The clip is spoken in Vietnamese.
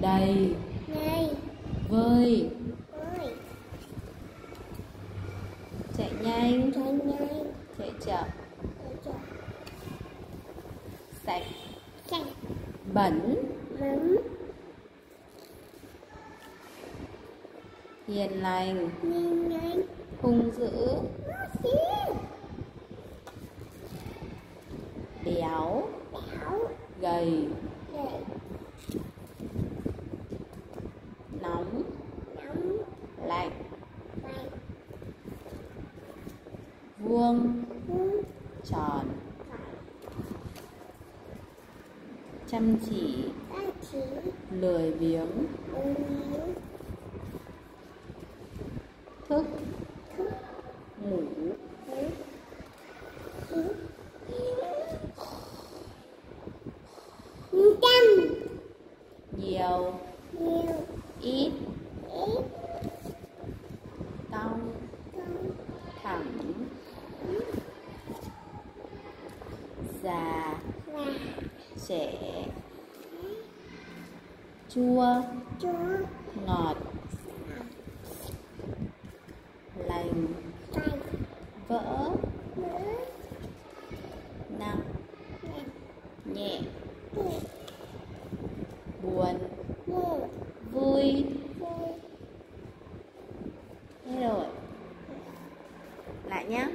đầy này vơi. Ơi chạy nhanh. Chạy nhanh. Chạy chậm. Sạch. Chạy. Bẩn. Mắm hiền lành. Nhanh nhanh hung dữ. Xíu béo. Đảo gầy vuông. Tròn. Chăm chỉ. Lười biếng. Thức. Ngủ. Nhiều. Ít già dạ. sẽ chua ngọt lành vỡ nặng nhẹ. buồn vui. Thế rồi. Lại nhé